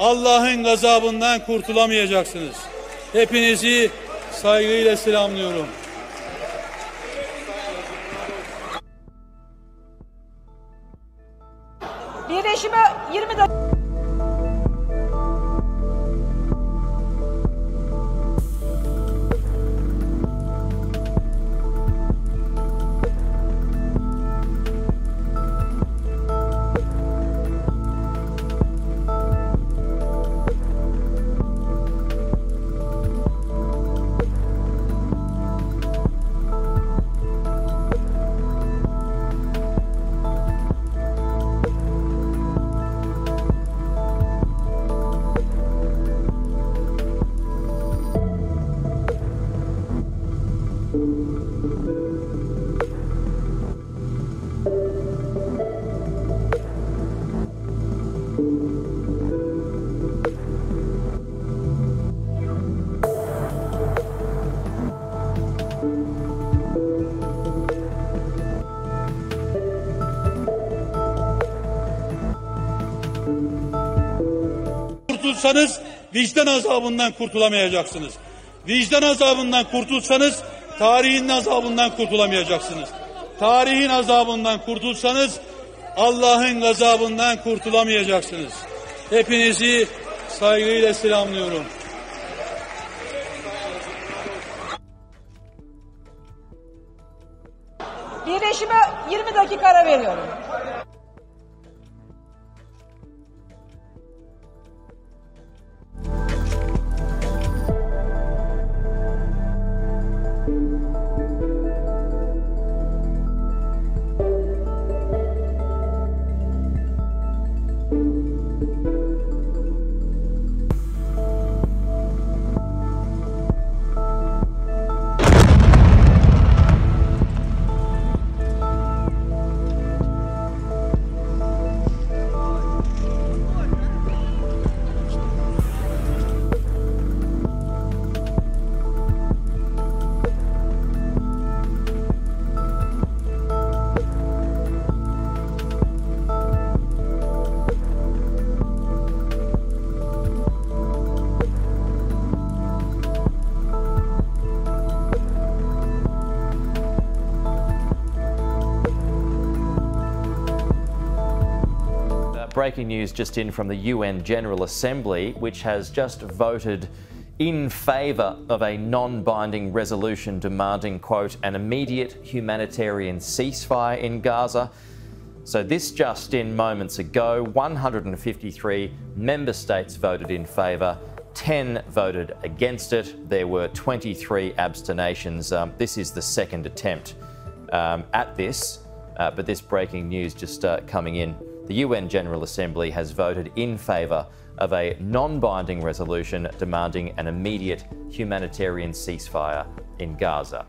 Allah'ın gazabından kurtulamayacaksınız. Hepinizi saygıyla selamlıyorum. Birleşime 20 dakika. Kurtulsanız vicdan azabından kurtulamayacaksınız. Vicdan azabından kurtulsanız tarihin azabından kurtulamayacaksınız. Tarihin azabından kurtulsanız Allah'ın gazabından kurtulamayacaksınız. Hepinizi saygıyla selamlıyorum. Birleşime 20 dakika ara veriyorum. Breaking news just in from the UN General Assembly, which has just voted in favour of a non binding resolution demanding, quote, an immediate humanitarian ceasefire in Gaza. So, this just in moments ago, 153 member states voted in favour, 10 voted against it. There were 23 abstentions. Um, this is the second attempt um, at this, uh, but this breaking news just uh, coming in. The UN General Assembly has voted in favour of a non binding resolution demanding an immediate humanitarian ceasefire in Gaza.